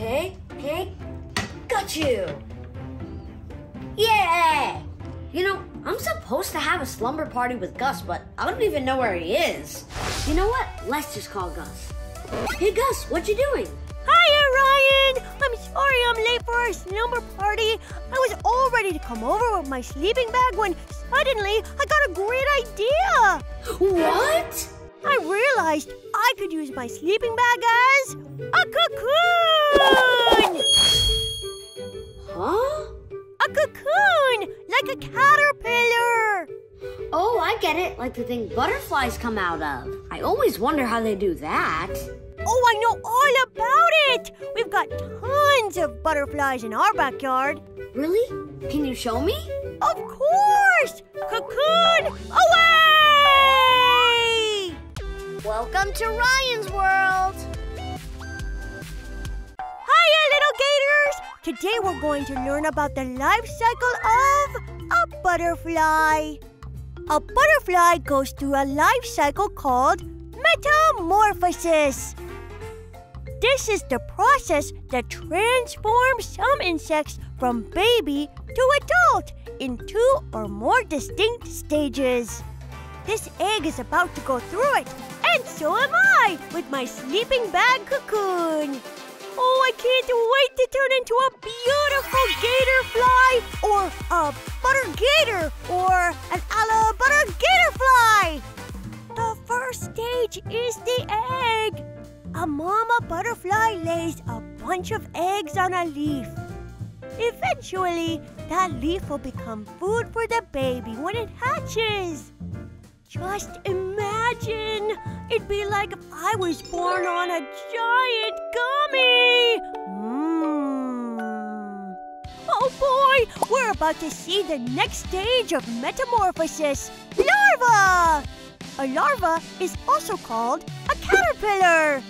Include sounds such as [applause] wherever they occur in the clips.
Okay, okay. Got you. Yeah! You know, I'm supposed to have a slumber party with Gus, but I don't even know where he is. You know what? Let's just call Gus. Hey, Gus, what you doing? Hiya, Ryan! I'm sorry I'm late for our slumber party. I was all ready to come over with my sleeping bag when suddenly I got a great idea. What? I realized I could use my sleeping bag as a cocoon! Huh? A cocoon! Like a caterpillar! Oh, I get it. Like the thing butterflies come out of. I always wonder how they do that. Oh, I know all about it! We've got tons of butterflies in our backyard. Really? Can you show me? Of course! Cocoon Welcome to Ryan's World. Hiya, little gators! Today we're going to learn about the life cycle of a butterfly. A butterfly goes through a life cycle called metamorphosis. This is the process that transforms some insects from baby to adult in two or more distinct stages. This egg is about to go through it, and so am I with my sleeping bag cocoon. Oh, I can't wait to turn into a beautiful gator fly, or a butter gator, or an ala butter gator fly. The first stage is the egg. A mama butterfly lays a bunch of eggs on a leaf. Eventually, that leaf will become food for the baby when it hatches. Just imagine! It'd be like if I was born on a giant gummy! Mmm. Oh boy! We're about to see the next stage of metamorphosis larva! A larva is also called a caterpillar.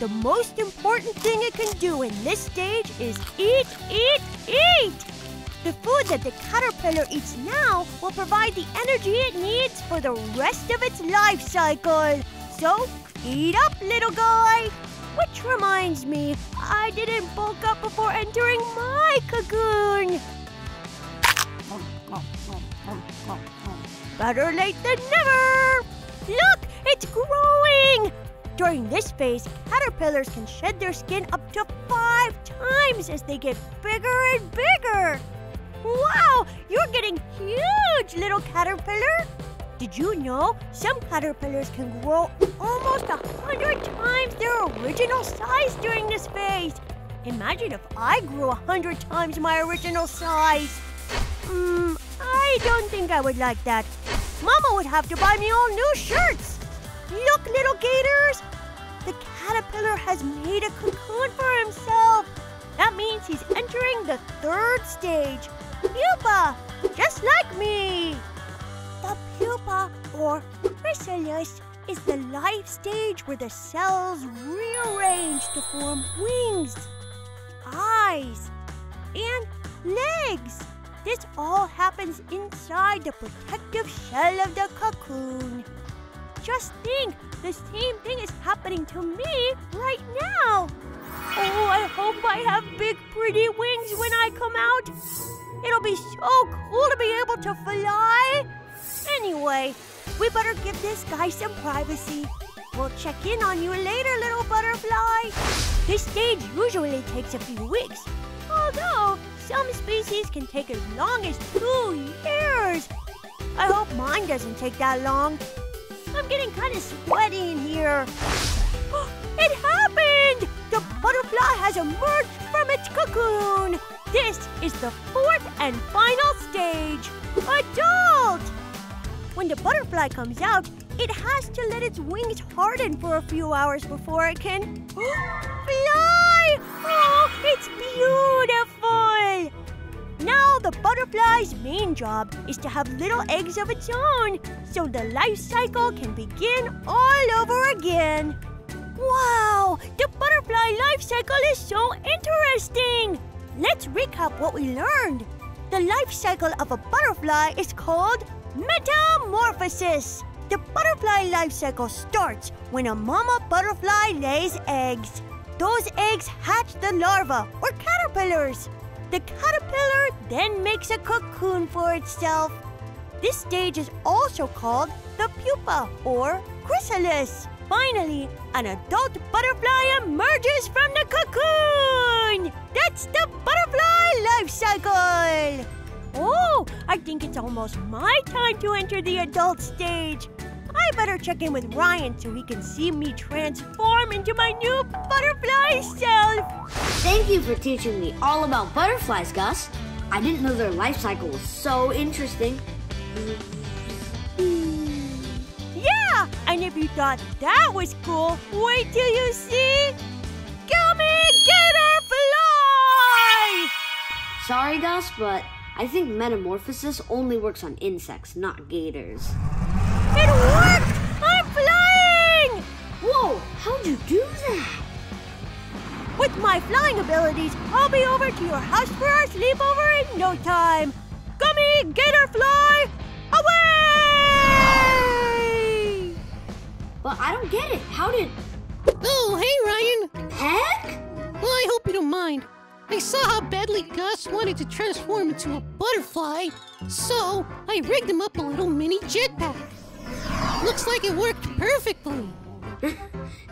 The most important thing it can do in this stage is eat, eat, eat! The food that the caterpillar eats now will provide the energy it needs for the rest of its life cycle. So, eat up, little guy! Which reminds me, I didn't bulk up before entering my cocoon. Better late than never! Look, it's growing! During this phase, caterpillars can shed their skin up to five times as they get bigger and bigger. Wow, you're getting huge, little caterpillar. Did you know some caterpillars can grow almost a hundred times their original size during this phase? Imagine if I grew a hundred times my original size. Hmm, I don't think I would like that. Mama would have to buy me all new shirts. Look, little gators! The caterpillar has made a cocoon for himself. That means he's entering the third stage, pupa, just like me. The pupa, or chrysalis, is the life stage where the cells rearrange to form wings, eyes, and legs. This all happens inside the protective shell of the cocoon. Just think, the same thing is happening to me right now. Oh, I hope I have big, pretty wings when I come out. It'll be so cool to be able to fly. Anyway, we better give this guy some privacy. We'll check in on you later, little butterfly. This stage usually takes a few weeks, although some species can take as long as two years. I hope mine doesn't take that long. I'm getting kind of sweaty in here. Has emerged from its cocoon. This is the fourth and final stage, adult. When the butterfly comes out, it has to let its wings harden for a few hours before it can [gasps] fly. Oh, it's beautiful. Now the butterfly's main job is to have little eggs of its own, so the life cycle can begin all over again. Wow, the butterfly life cycle is so interesting. Let's recap what we learned. The life cycle of a butterfly is called metamorphosis. The butterfly life cycle starts when a mama butterfly lays eggs. Those eggs hatch the larva, or caterpillars. The caterpillar then makes a cocoon for itself. This stage is also called the pupa, or chrysalis. Finally, an adult butterfly emerges from the cocoon! That's the butterfly life cycle! Oh, I think it's almost my time to enter the adult stage. I better check in with Ryan so he can see me transform into my new butterfly self. Thank you for teaching me all about butterflies, Gus. I didn't know their life cycle was so interesting. Yeah, and if you thought that was cool, wait till you see. Gator fly! Sorry, Gus, but I think metamorphosis only works on insects, not gators. It worked! I'm flying! Whoa, how'd you do that? With my flying abilities, I'll be over to your house for our sleepover in no time. Gummy, get our fly! I don't get it. How did. Oh, hey, Ryan. Heck? Well, I hope you don't mind. I saw how badly Gus wanted to transform into a butterfly, so I rigged him up a little mini jetpack. Looks like it worked perfectly. [laughs]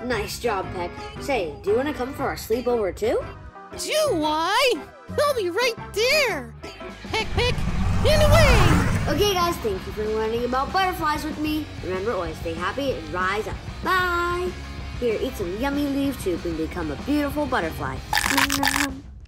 nice job, Peck. Say, do you want to come for our sleepover too? Do I? I'll be right there. Peck, peck! Okay, guys, thank you for learning about butterflies with me. Remember, always stay happy and rise up. Bye! Here, eat some yummy leaves soup and become a beautiful butterfly.